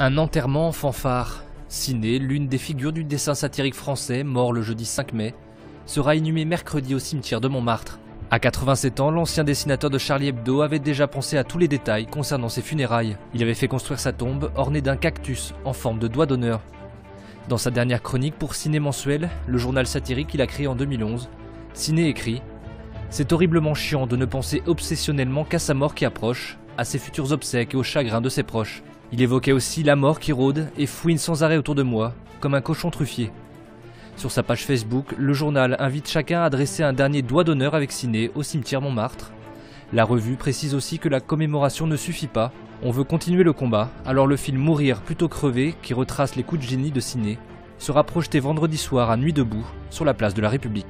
Un enterrement en fanfare. Ciné, l'une des figures du dessin satirique français, mort le jeudi 5 mai, sera inhumé mercredi au cimetière de Montmartre. À 87 ans, l'ancien dessinateur de Charlie Hebdo avait déjà pensé à tous les détails concernant ses funérailles. Il avait fait construire sa tombe ornée d'un cactus en forme de doigt d'honneur. Dans sa dernière chronique pour Ciné Mensuel, le journal satirique qu'il a créé en 2011, Ciné écrit C'est horriblement chiant de ne penser obsessionnellement qu'à sa mort qui approche, à ses futurs obsèques et au chagrin de ses proches. Il évoquait aussi la mort qui rôde et fouine sans arrêt autour de moi, comme un cochon truffier. Sur sa page Facebook, le journal invite chacun à adresser un dernier doigt d'honneur avec Ciné au cimetière Montmartre. La revue précise aussi que la commémoration ne suffit pas, on veut continuer le combat, alors le film Mourir plutôt crever, qui retrace les coups de génie de Ciné, sera projeté vendredi soir à Nuit debout, sur la place de la République.